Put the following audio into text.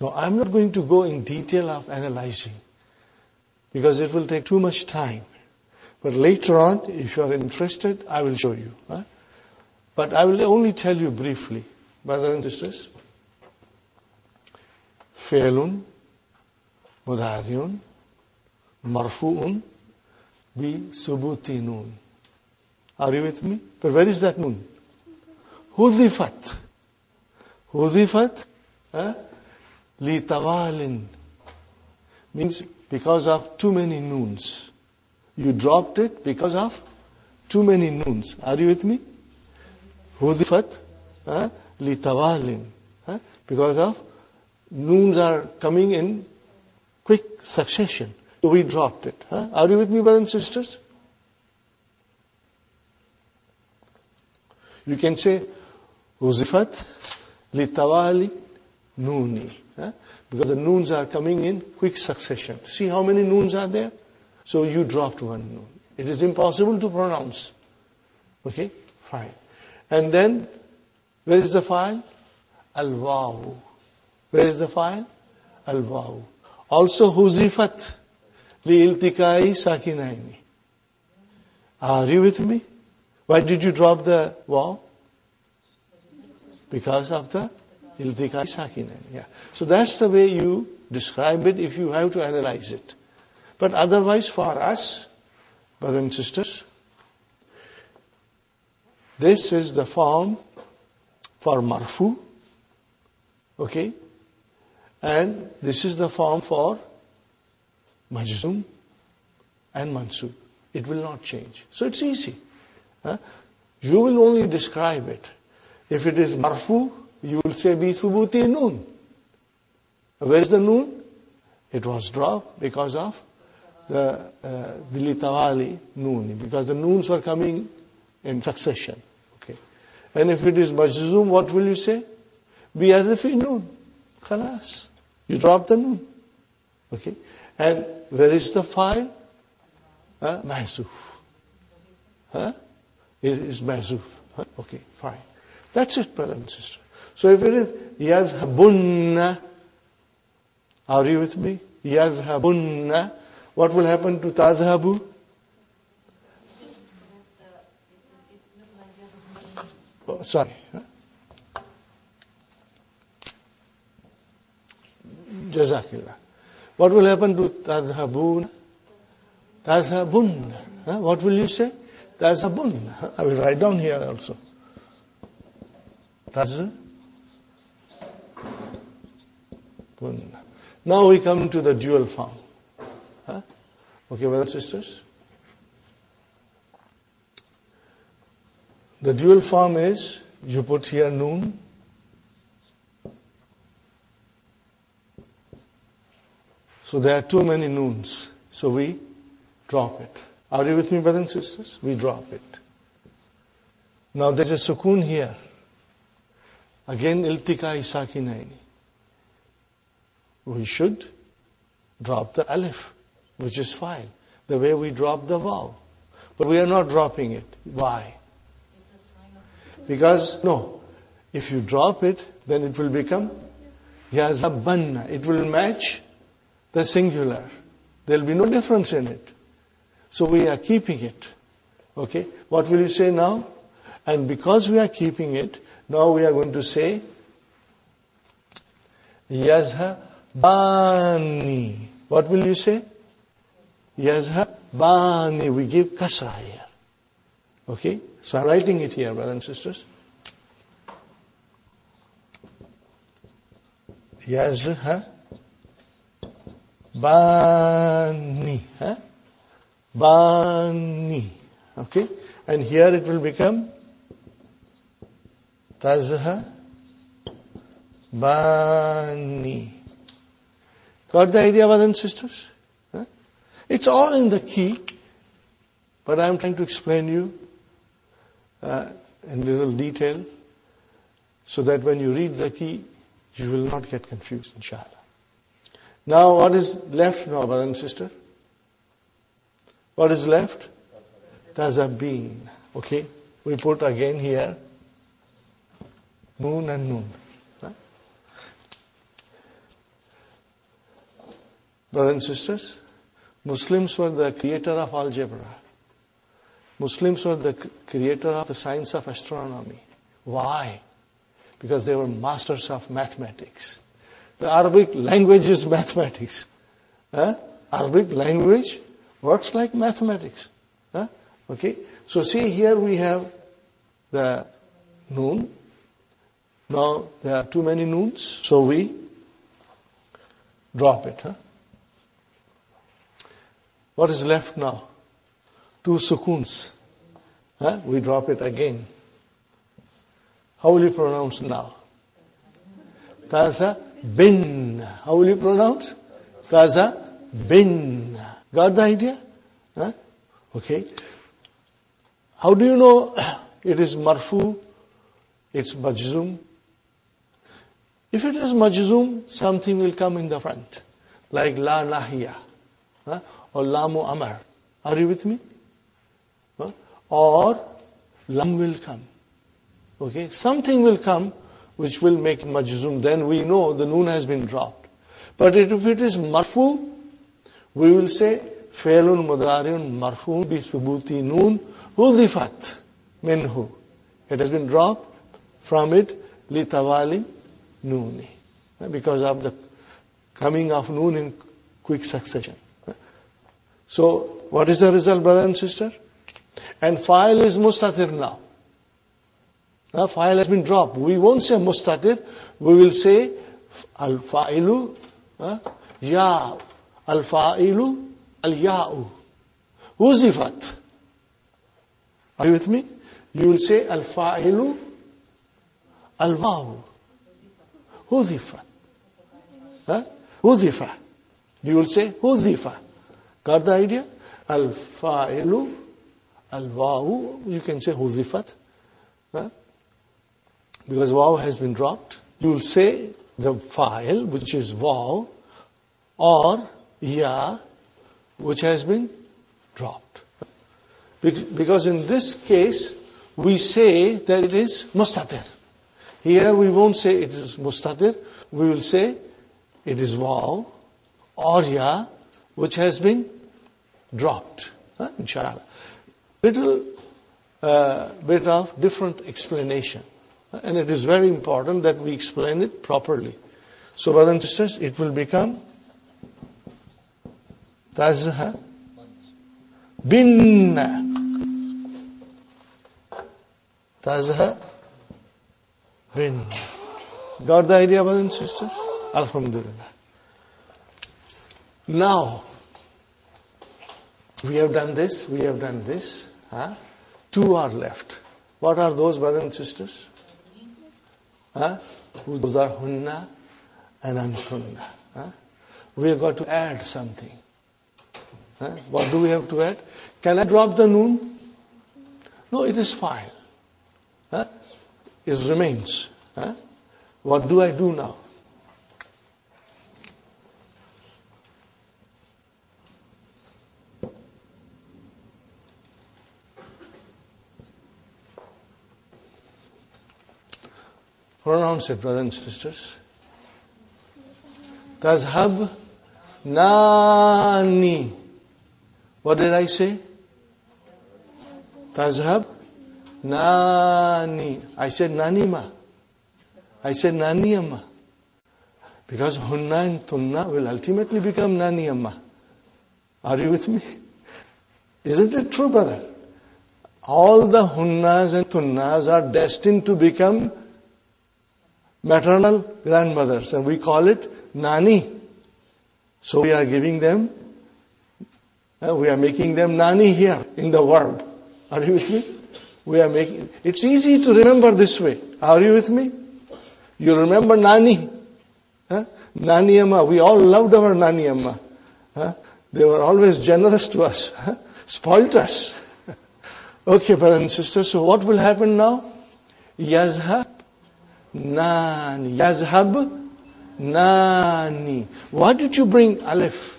Now, I'm not going to go in detail of analyzing because it will take too much time. But later on, if you are interested, I will show you. Huh? But I will only tell you briefly, brothers and sisters. فعل مضارع مرفوع بثبوت نون Are you with me? But where is that noon? حذفت حذفت huh? لتوال means because of too many noons. You dropped it because of too many noons. Are you with me? Hudifat huh? litawalin. Huh? Because of noons are coming in quick succession. So we dropped it. Huh? Are you with me, brothers and sisters? You can say Huzifat litawali nooni. Huh? Because the noons are coming in quick succession. See how many noons are there? So you dropped one noon. It is impossible to pronounce. Okay? Fine. And then, where is the file? Al waw. Where is the file? Al waw. Also, huzifat li iltikai sakinaini. Are you with me? Why did you drop the waw? Because of the iltikai sakinaini. Yeah. So that's the way you describe it if you have to analyze it. But otherwise, for us, brothers and sisters, this is the form for marfu, okay? And this is the form for majzum and mansub. It will not change. So it's easy. Huh? You will only describe it. If it is marfu, you will say bi thubuti noon. Where is the noon? It was dropped because of the uh, dilitawali noon, because the noons were coming in succession. Okay. And if it is majzum, what will you say? Bi adfi noon. Khalas. You drop the noon. Okay. And where is the file? Mahzuf. Huh? It is mahzuf. Huh? Okay, fine. That's it, brother and sister. So if it is yadhabunna, are you with me? Yadhabunna. What will happen to tadhabu? Oh, sorry. Jazakillah. What will happen to tadhabun? Tadhabun. Huh? What will you say? Tadhabun. I will write down here also. Now we come to the dual form. Huh? Okay, brothers and sisters? The dual form is you put here noon. So there are too many noons. So we drop it. Are you with me, brothers and sisters? We drop it. Now there's a sukoon here. Again, iltika sakinaini. We should drop the alif, which is fine. The way we drop the vav. But we are not dropping it. Why? Because, no, if you drop it, then it will become yazabanna. It will match the singular. There will be no difference in it. So we are keeping it. Okay? What will you say now? And because we are keeping it, now we are going to say yazha bani. What will you say? Yazha bani. We give kasra here. Okay? So I'm writing it here, brothers and sisters. Yazha bani. Huh? Bani. Okay? And here it will become Tazha Bani. Got the idea, brothers and sisters? Huh? It's all in the key, but I'm trying to explain you uh, in little detail so that when you read the key, you will not get confused, inshallah. Now, what is left now, brother and sister? What is left? Tazabin. Okay? We put again here noon and noon. Brothers and sisters, Muslims were the creator of algebra. Muslims were the creator of the science of astronomy. Why? Because they were masters of mathematics. The Arabic language is mathematics. Huh? Arabic language works like mathematics. Huh? Okay? So see here we have the noon. Now there are too many noons, so we drop it. Huh? What is left now? Two sukuns. Huh? We drop it again. How will you pronounce now? Taza bin. How will you pronounce? Taza bin. Got the idea? Huh? Okay. How do you know it is marfu? It's majzum. If it is majzum, something will come in the front, like la nahiya. Huh? or lamu amar. Are you with me? Huh? Or lam will come. Okay, something will come which will make majzum. Then we know the noon has been dropped. But if it is marfu, we will say فعل مضارع مرفوع بثبوت نون حذفت منه. It has been dropped from it لتوالي نوني because of the coming of noon in quick succession. so, what is the result, brother and sister? And file is mustatir now. Now, file has been dropped. We won't say mustatir. We will say al fa'ilu ya al fa'ilu al ya'u. Huzifat. Are you with me? You will say al fa'ilu al wawu. Huzifat. Huzifa. You will say huzifa. Got the idea? Al fa'ilu, al wawu, you can say huzifat. Huh? Because waw has been dropped. You will say the file, which is waw, or ya, which has been dropped. Because in this case, we say that it is mustatir. Here we won't say it is mustatir. We will say it is waw or ya, which has been dropped. Huh? Inshallah. Little uh, bit of different explanation. And it is very important that we explain it properly. So, brothers and sisters, it will become Tazha bin Tazha bin. Got the idea, brothers and sisters? Alhamdulillah. Now, we have done this, we have done this. Huh? Two are left. What are those, brothers and sisters? Huh? Those are hunna and antunna. Huh? We have got to add something. Huh? What do we have to add? Can I drop the noon? No, it is fine. Huh? It remains. Huh? What do I do now? Pronounce it, brothers and sisters. Tazhab nani. What did I say? Tazhab nani. I said nanima. I said naniyama. Because hunna and tunna will ultimately become naniyama. Are you with me? Isn't it true, brother? All the hunnas and tunnas are destined to become maternal grandmothers, and we call it nani. So we are giving them, uh, we are making them nani here in the verb. Are you with me? We are making, it's easy to remember this way. Are you with me? You remember nani? Huh? Nani Amma. We all loved our Nani Amma. Huh? They were always generous to us, huh? spoilt us. okay, brothers and sisters, so what will happen now? Yazha Nani. Yazhab Nani. Why did you bring Aleph?